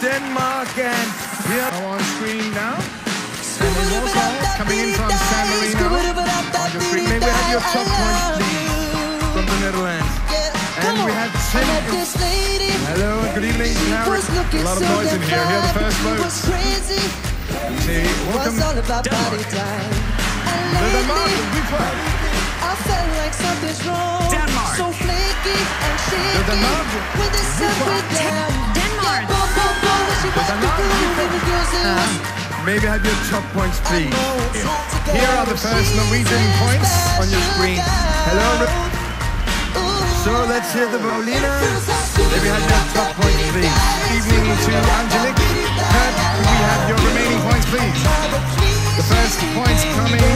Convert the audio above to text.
Denmark and here on screen now. And then also coming in from San Marino on your screen. May we have your top points, please, from the Netherlands. And we have Tim. Hello and good evening, Harry. A lot of noise in here. Here are the first votes. See, welcome Denmark. to Denmark. Before. I felt like something's wrong. Denmark. So flaky and shaky. Denmark. When they with the girls, it was Maybe have your top points, please. it's hard to go. Here are the first Norwegian points on your screen. Hello. So let's hear the Bolinas. Maybe have your top points, please. Evening to Angelique. Kurt, we have your remaining points, please. The first points coming